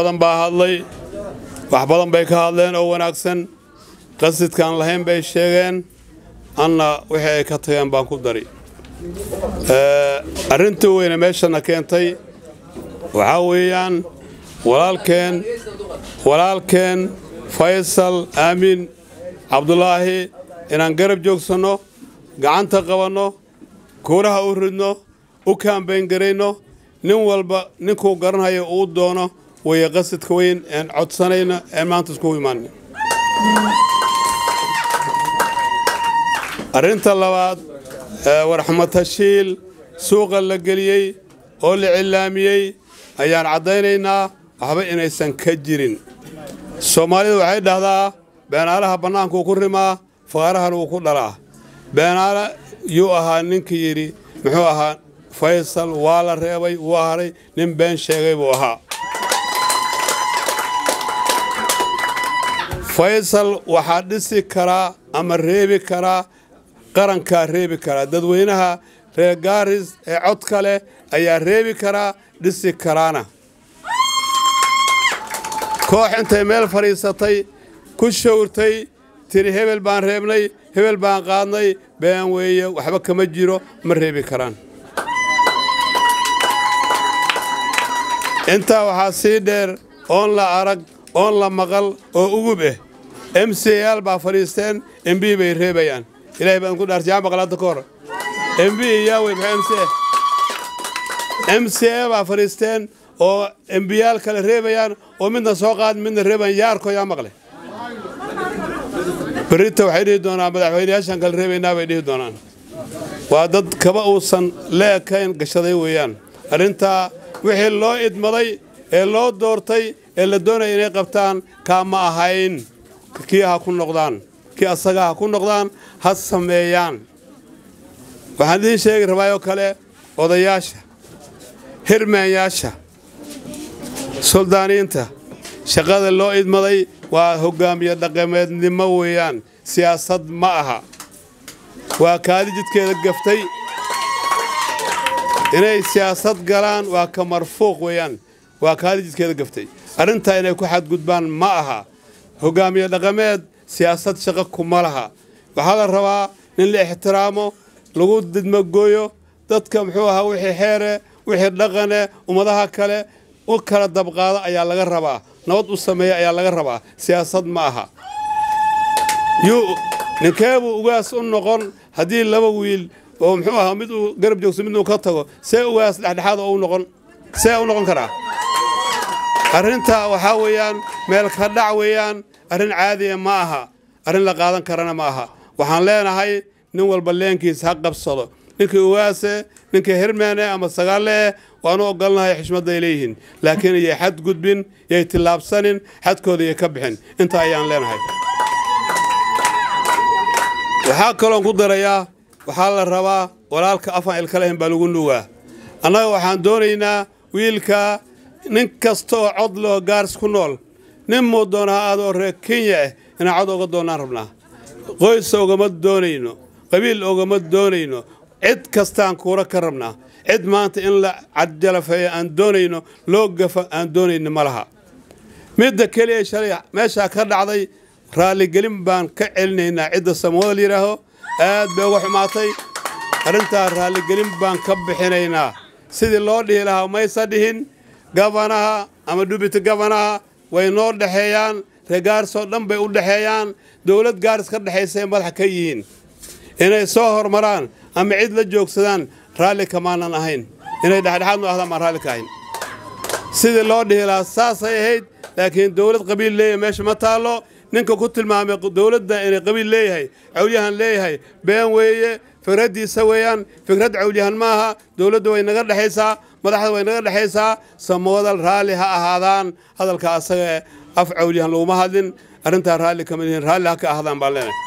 badan baa hadlay wax badan bay ka hadleen oo wanaagsan. Qasidkaan lahayn bay sheegeen anna wixii ay ka tageen baan ku dari. Arrinta weyne meeshana keentay waxaa weeyaan walaalkeen walaalkeen faysal aamin cabdulaahi inaan garab joogsanno gacanta qabanno kuuraha u ridno u kaambayngarayno nin walba ninkuu garanhayo uu doono weeye qasidka weyn een codsanayna een maanta iskugu imaana arrinta labaad warxmatashiil suuqa la geliyey oo la cillaamiyey ayaan caddaynaynaa waxba inaysan ka jirin. Soomaalida waxay dhahdaa beenaalaha bannaankuu ku rimaa faqaarahan wuu ku dhalaa beenaale yuu ahaa ninkii yidhi muxuu ahaa faysal waa la reebay wuu haray nin been sheegay buu ahaa faysal waxaa dhisi karaa ama reebi karaa qarankaa reebi karaa dadweynaha reer gaaris ee codka leh ayaa reebi karaa dhisi karaana. Koox intay meel fadhiisatay ku showrtay tiri hebel baan reebnay hebel baan qaadnay been weeye waxba kama jiro ma reebi karaan. Intaa waxaa sii dheer oon la arag oon la maqal oo ugub ah m baa fadhiisteen mb bay reebayaan. Ilaahay baan ku dhaartay yaa maqal ka hor. Mb yaa wey maxaa m c m baa fadhiisteen oo embiyaal kale reebayaan oo midna soo qaadin midna reebayaan yaarko yaa maqle. Berrita waxay dhihi doonaan madaxweynayaashaan kale reebaynaa bay dhihi doonaan. Waa dad kaba uusan la ekayn gashaday weeyaan. Arrintaa wixii loo idmaday ee loo doortay ee la doonaya inay qabtaan kaa ma ahayn. Kii ha ku noqdaan kii asaga ha ku noqdaan ha sameeyaan. Waxaan idiin sheegi rabaayoo kale odayaasha hirmaanyaasha suldaaniinta shaqada loo idmaday waa hoggaamiye dhaqameednimo weeyaan siyaasad ma aha. Waa kaadi jidkeeda gaftay. Inay siyaasad galaan waa ka marfuuq weeyaan waa kaadi jidkeeda gaftay. Arrintaa inay ku xadgudbaan ma aha. Hoggaamiye dhaqameed siyaasad shaqo kuma laha. Waxaa la rabaa in la ixtiraamo lagu didmagooyo dadka muxuu ahaa wixii xeere wixii dhaqane ummadaha kale. U kala dabqaado ayaa laga rabaa. Nabad u sameeya ayaa laga rabaa. Siyaasad ma aha. Ninkeebuu ugaas u noqon haddii laba wiil oo muxuu ahaa mid uu garab joogso midnuu ka tago see ugaas dhexdhexaad oo u noqon see u noqon karaa arrintaa waxaa weeyaan meel ka dhac weeyaan arrin caadiya ma aha. Arrin la qaadan karana ma aha. Waxaan leenahay nin walba leenkiis ha qabsado. Ninkii ugaase ninkii hirmeene ama sagaalle eh waanu ogolnahay xishmadday leeyihiin. Laakiin yay xad gudbin yay tillaabsanin xadkooda yay ka bixin. Intaa ayaan leenahay. Waxaa kaloon ku darayaa waxaa la rabaa walaalka afan ilka lahayn baa lagu nugaa annaga waxaan doonaynaa wiilka nin kasta oo cod loo gaaris ku nool nin muu doona ha aadoo reer kenya ah inaan cod oga doonnaan rabnaa? Qoys ogama doonayno qabiil ogama doonayno cid kastaan kuura ka rabnaa cid maanta in la cadjalafeeyo aan doonayno loo gafa aan doonayno ma laha. Midda keliya shalay meeshaa ka dhacday raalligelin baan ka celinaynaa cidda samooda la yidhaaho aad bay uga xumaatay. Arrintaa raalligelin baan ka bixinaynaa. Sidii loo dhihi lahaa maysa dhihin gabanaha ama dhubita gabanaha way noo dhexeeyaan ree gaarisoo dhan bay u dhexeeyaan dowlad gaaris ka dhexaysay madaxa ka yihiin. Inay soo hormaraan ama cid la joogsadaan raalli kamaanan ahayn. Inay dhexdhexaadnu ahdaan baan raalli ka ahayn. Sidii loo dhihi lahaa saasay ahayd laakiin dowlad qabiil leeyahay meesha ma taallo. Ninka ku tilmaamay dowladda inay qabiil leeyahay cawlyahan leeyahay been weeye fikraddiisa weeyaan fikrad cawlyahan ma aha dowladda way naga dhexaysaa madaxda way naga dhexaysaa samoodal raalli ha ahaadaan. Hadalka asaga af cawlyahan laguma hadlin arrintaa raalli kama yihiin raalli ha ka ahaadaan baan leenahay.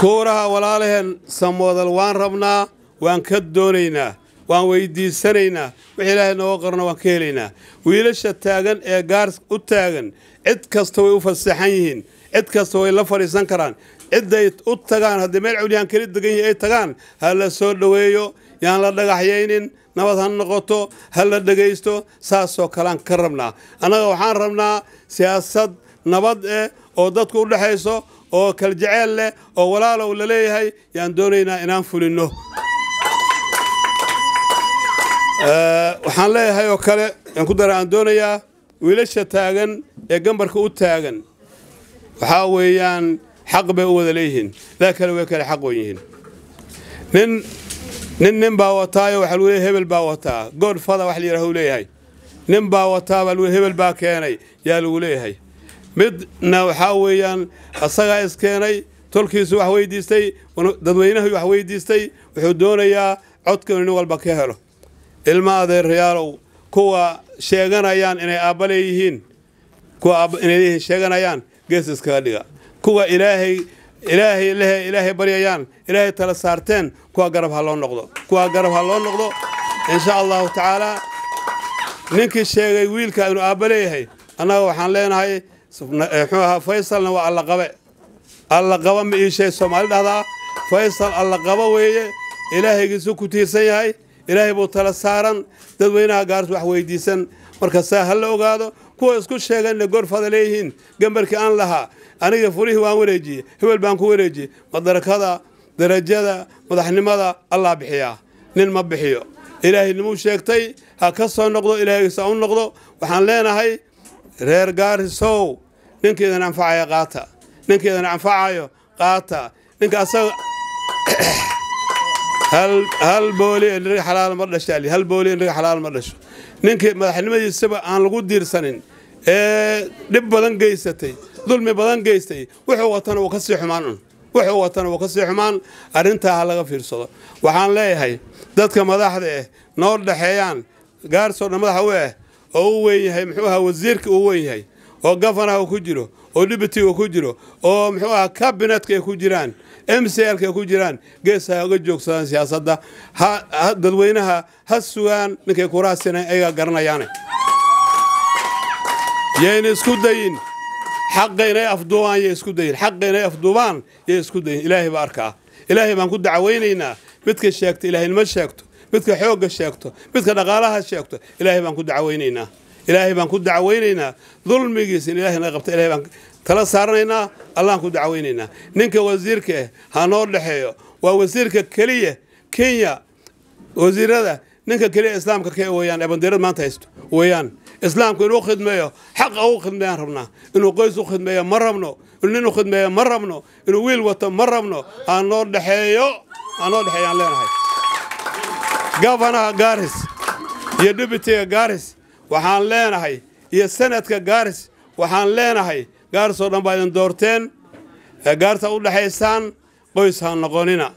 Kuuraha walaalaheen samoodal waan rabnaa waan ka doonaynaa waan weyddiisanaynaa wix ilaahay nooga qorna waan ka helaynaa. Wiilasha taagan ee gaaris u taagan cid kasta way u fasaxan yihiin cid kasta way la fadhiisan karaan cidday u tagaan haddii meel cawliyahan keli degan yihi ay tagaan ha la soo dhoweeyo yaan la dhagaxyaynin nabad ha noqoto ha la dhegaysto saasoo kalean ka rabnaa. Annaga waxaan rabnaa siyaasad nabad eh oo dadku u dhexayso oo kaljeceel leh oo walaalow la leeyahay yaan doonaynaa inaan fulinno. Waxaan leeyahay oo kale ku dara aan doonayaa wiilasha taagan ee gambarka u taagan. Waxaa weeyaan xaq bay u wada leeyihiin. Daa kale way kale xaq wan yihiin nin nin nin baa wataayo waxaa lagu leeyahay hebel baa wataa. God fada wax la yidhaha u leeyahay. Nin baa wataa baa lagu hebel baa keenay yaa lagu leeyahay. Midna waxaa weeyaan asagaa iskeenay tolkiisu wax weydiistay dadweynahu wax weydiistay wuxuu doonayaa codka inuu nin walba ka helo. Ilma adeerayaalow kuwa sheeganayaan inay aabba kuwa inay leeyihiin sheeganayaan gees iskaga dhiga kuwa ilaahay ilaahay lehe ilaahay baryayaan ilaahay tala saarteen kuwa garab ha loo noqdo. Kuwa garab ha loo noqdo insha allahu tacaala ninkii sheegay wiilka inuu aabba leeyahay annaga waxaan leenahay muxuu ahaa faysalna waa allaqabe allaqaba ma iishay soomaali dhahdaa? Faysal allaqaba weeye ilaahaygiisu ku tiirsan yahay ilaahay buu tala saaran dadweynaha gaars wax weydiisan. Marka saa ha la ogaado kuwa isku sheegan inay gorfada leeyihiin gambarkii aan lahaa aniga furihii waan wareejiyey hebel baan ku wareejiyey madarakada darajada madaxnimada allah bixiyaa. Nin ma bixiyo. Ilaahay nimuu sheegtay ha ka soo noqdo ilaahaygiisa u noqdo. Waxaan leenahay reer gaarisow ninkeedan anfacaya qaata. Ninkeedan anfacayo qaata. Ninka asaga hal booli nriga xalaal ma dhasho hal booli nriga xalaal ma dhasho. Ninkii madaxnimadiisaba aan lagu diirsanin ee dhib badan geysatay dulmi badan geystay. Wuxuu watana uu ka sii xumaan. Wuxuu watana uu ka sii xumaan. Arrintaa ha laga fiirsado. Waxaan leeyahay dadka madaxda eh noo dhexeeyaan gaarsoo dhan madaxa u ah oo u weyn yahay muxuu ahaa wasiirka uu weyn yahay oo gafanaha uu ku jiro oo dibitiga ku jiro oo muxuu ahaa kabinetka ku jiraan m c lka ku jiraan gees uga joogsadaan siyaasadda. Dadweynaha ha sugaan ninkay kuraasina ayagaa garanayaane yayna isku dayin xaqa inay afduubaan yay isku dayin xaqa inay afduubaan yay isku dayin ilaahay baa arkaa. Ilaahay baan ku dacwaynaynaa midka sheegto ilaahaynima sheegto. Midka xoogga sheegto midka dhaqaalaha sheegto ilaahay baan ku dacwaynaynaa ilaahay baan ku dacwaynaynaa dulmigiisa in ilahay naga qabta ilahay baan tala saaranaynaa. Allahan ku dacwaynaynaa ninka wasiirka ah ha noo dhexeeyo waa wasiirka keliya kenya. Wasiirada ninka keliya islaamka ka weyaan ee bandiirad maanta haysto. Weeyaan islaamku inuu khidmeeyo xaqa u khidmeeyaan rabnaa inuu qoys u khidmeeyo ma rabno inuu nin u khidmeeyo ma rabno inuu wiil wato ma rabno ha noo dhexeeyo ha noo dhexeeyaan leenahay. Gafanaha gaaris iyo dibitiga gaaris waxaan leenahay iyo sanadka gaaris waxaan leenahay gaarisoo dhan baa idin doorteen gaarta u dhexaysaan qoys ha noqonina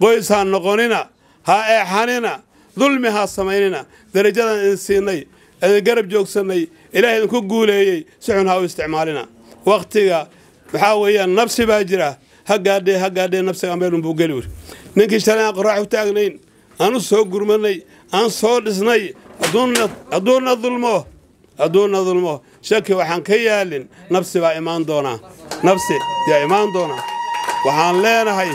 qoys ha noqonina ha eexanina dulmi ha samaynina darajadan idin siinay idin garab joogsannay ilaah idinku guuleeyey si xun ha u isticmaalina. Wakhtiga waxaa weeyaan nabsi baa jira. Ha gaadhee ha gaadhee buu geli wuri ninkii shalay aan qoraax u taagnayn aan u soo gurmanay aan soo dhisnay hadduuna dulmo hadduuna dulmo shaki waxaan ka yaalin nabsi baa imaan doonaa nabsi yaa imaan doonaa. Waxaan leenahay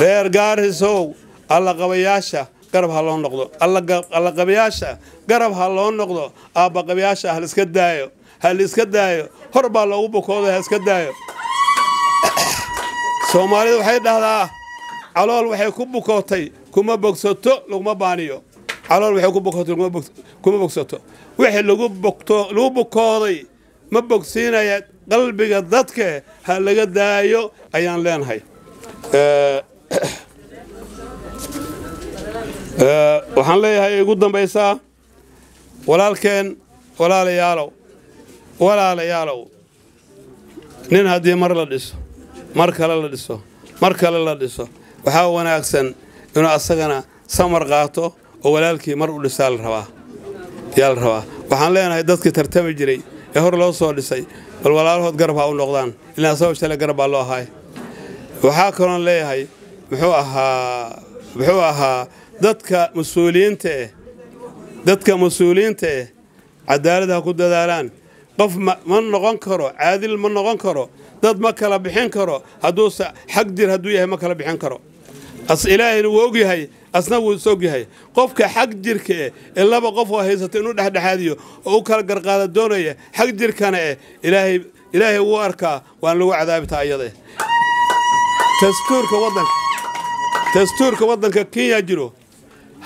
reer gaarisow allaqabayaasha garab ha loo noqdo. Allaqabayaasha garab ha loo noqdo. Aabbaqabayaasha ha laiska daayo ha laiska daayo. Hor baa loogu bukooday ha iska daayo. Soomaalida waxay dhahdaa calool waxay ku bukootay kuma bogsato laguma baaniyo. Calool waxay ku bukootay kuma bogsato. Wixii lagu bukooday ma bogsiinaya qalbiga dadka ha laga daayo ayaan leenahay waxaan leeyahay igu dambaysaa walaalkeen walaalayaalow walaalayaalow. Nin haddii mar la dhiso mar kale la dhiso mar kale la dhiso waxaa wanaagsan inuu asagana samar qaato oo walaalkii mar u dhisaa yaa la rabaa. Waxaan leenahay dadkii tartami jiray ee hor loo soo dhisay bal walaalahood garab ha u noqdaan ilaa asagoo shalay garab baa loo ahaay waxaa kaloon leeyahay muxuu ahaa muxuu ahaa dadka mas'uuliyiinta eh dadka mas'uuliyiinta eh cadaalad ha ku dadaalaan. Qof ma noqon karo caadil ma noqon karo dad ma kala bixin karo hadduuse xag jir hadduu yahay ma kala bixin karo. As ilaahayna wuu ogyahay asna wuu is qofka xag jirka eh ee laba qof oo haysato inuu dhexdhexaadiyo oo u kala garqaada doonaya xag jirkana eh ilaahay ilaahay wuu arkaa waan lagu cadaabitaa iyada dastuurka waddanka dastuurka waddanka kenya jiro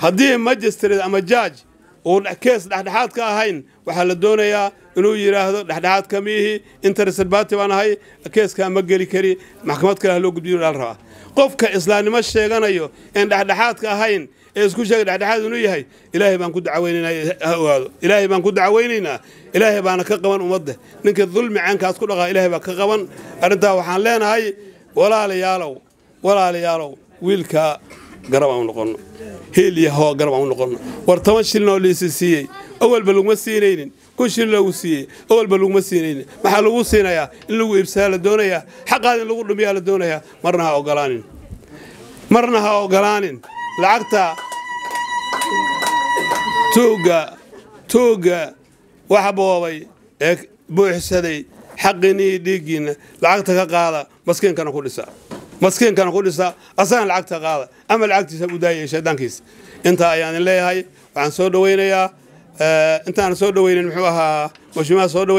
haddii magistrate ama judge uu kees dhexdhexaad ka ahayn waxaa la doonayaa inuu yidhaahdo dhexdhexaad ka miihi interested baan ahay keeskaa ma geli kari maxkamad kale ha loo gudbiyo la rabaa qofka islaamnimo sheeganayo een dhexdhexaadka ahayn ee isku sheegay dhexdhexaad inuu yahay ilaahay baan ku dacweynaynaa ogaado. Ilaahay baan ku dacweynaynaa ilaahay baana ka qaban ummadda. Ninka dulmi caankaas ku dhaqaa ilaahay baa ka qaban. Arrintaa waxaan leenahay walaalayaalow walaalayaalow wiilkaa garab aan u noqonno heel iyo hoo garab aan u noqonno war toban shilin oo liisi siiyey. Awalba laguma siinaynin. Kun shilin loogu siiyey. Awalba laguma siinaynin. Maxaa lagu siinayaa? In lagu iibsadaa la doonayaa. Xaqaada in lagu dhumiyaa la doonayaa. Marna ha ogolaanin. Marna ha ogolaanin. Lacagta. Tuugga tuugga wax boobay. Ee buuxsaday. Xaqiinii dhiiggiinna lacagta ka qaada. Maskiinkana ku dhisa maskiinkana ku dhisa asagana lacagta qaada ama lacagtiisa u daayay shaydaankiisa. Intaa ayaan leeyahay waxaan soo dhowaynayaa intaan soo dhowaynin muxuu ahaa mashiimaha soo dhaway